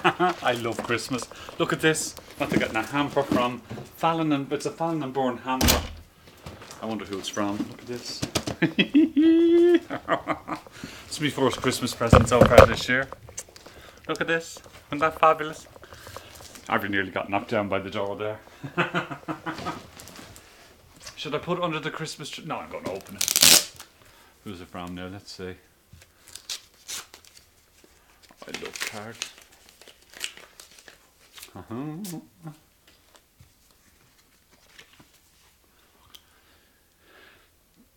I love Christmas. Look at this. What they're getting a hamper from Fallon and it's a Fallon and Byrne hamper. I wonder who it's from. Look at this. it's my first Christmas present so far this year. Look at this. Isn't that fabulous? I've nearly got knocked down by the door there. Should I put it under the Christmas tree? No, I'm going to open it. Who's it from now? Let's see. I love cards. Uh-huh.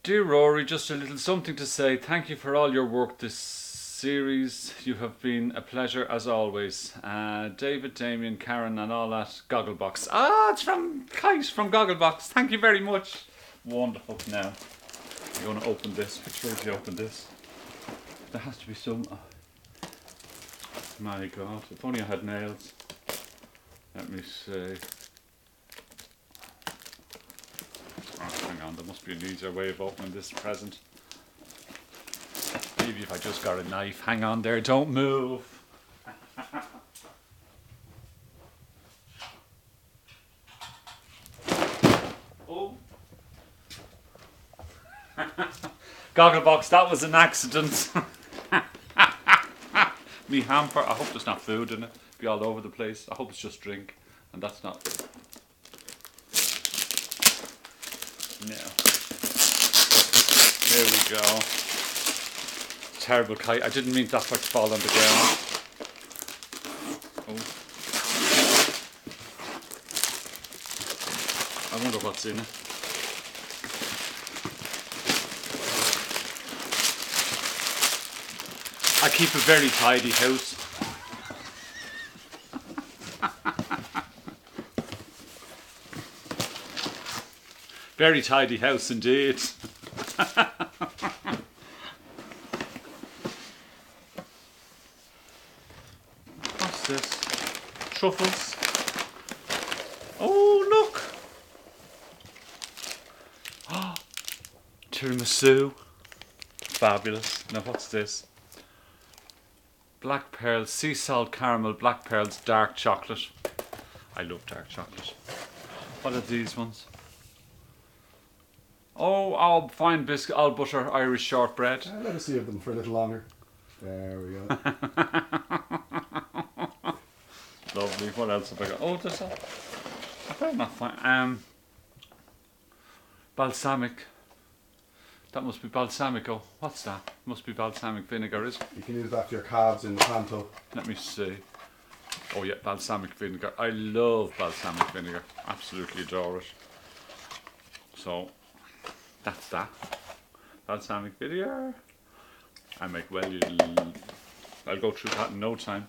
Dear Rory, just a little something to say. Thank you for all your work this series. You have been a pleasure as always. Uh, David, Damien, Karen, and all that. Gogglebox. Ah, it's from Kite from Gogglebox. Thank you very much. Wonderful. Now, I'm going to open this. Which way do you open this? There has to be some. Oh. My God, if only I had nails. Let me see. Oh, hang on, there must be an easier way of opening this present. Maybe if I just got a knife. Hang on there, don't move. oh. Gogglebox, that was an accident. Me hamper, I hope there's not food in it. Be all over the place. I hope it's just drink. And that's not. No. There we go. Terrible kite. I didn't mean that to fall on the ground. Oh. I wonder what's in it. I keep a very tidy house. Very tidy house indeed. What's this? Truffles. Oh, look! Ah, tiramisu. Fabulous. Now, what's this? Black pearls, sea salt caramel, black pearls, dark chocolate. I love dark chocolate. What are these ones? Oh, all fine biscuit, all butter, Irish shortbread. Uh, let us see of them for a little longer. There we go. Lovely. What else have I got? Oh, there's a. I better not find. Um. Balsamic. That must be balsamico. What's that? Must be balsamic vinegar, is it? you can use that for your calves in the panto. Let me see. Oh yeah, balsamic vinegar. I love balsamic vinegar. Absolutely adore it. So that's that. That's Balsamic vinegar. I make well. I'll go through that in no time.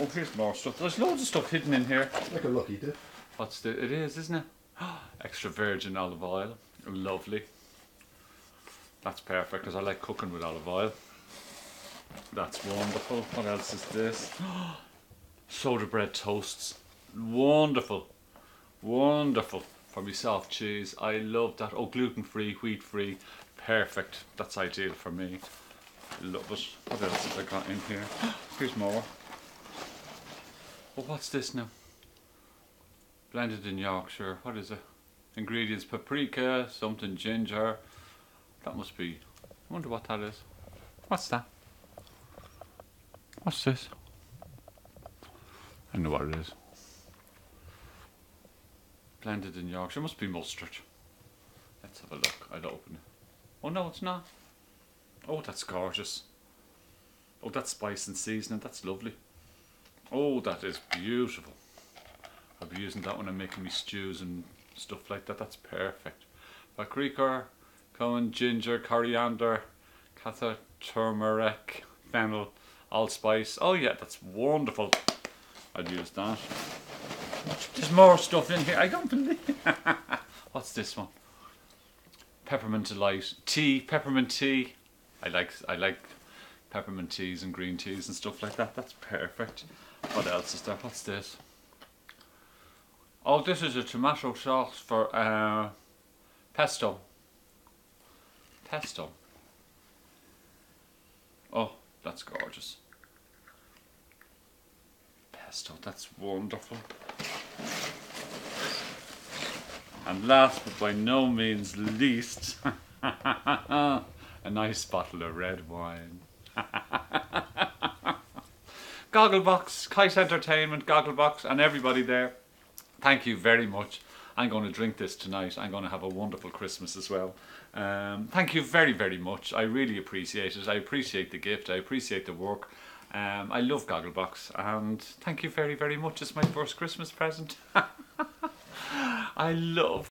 Oh, here's more stuff. There's loads of stuff hidden in here. Like a lucky dip. What's the? It is, isn't it? Extra virgin olive oil. Lovely. That's perfect because I like cooking with olive oil. That's wonderful. What else is this? Soda bread toasts. Wonderful. Wonderful. For me soft cheese. I love that. Oh, gluten free, wheat free. Perfect. That's ideal for me. Love it. What else have I got in here? Here's more. Oh, what's this now? Blended in Yorkshire. What is it? Ingredients paprika, something ginger. That must be. I wonder what that is. What's that? What's this? I know what it is. Blended in Yorkshire. Must be mustard. Let's have a look. I'll open it. Oh no, it's not. Oh, that's gorgeous. Oh, that's spice and seasoning. That's lovely. Oh, that is beautiful. I'll be using that when I'm making me stews and stuff like that. That's perfect. Paprika, cayenne, ginger, coriander, cassia, turmeric, fennel, allspice. Oh yeah, that's wonderful. I'd use that. There's more stuff in here. I don't believe. What's this one? Peppermint delight tea, peppermint tea. I like I like peppermint teas and green teas and stuff like that. That's perfect. What else is there? What's this? Oh, this is a tomato sauce for uh, pesto. Pesto. Oh, that's gorgeous. pesto. That's wonderful. And last but by no means least, a nice bottle of red wine. Gogglebox, Kite Entertainment, Gogglebox, and everybody there. Thank you very much. I'm going to drink this tonight. I'm going to have a wonderful Christmas as well. Um, thank you very, very much. I really appreciate it. I appreciate the gift. I appreciate the work. Um, I love Gogglebox, and thank you very, very much. It's my first Christmas present. I love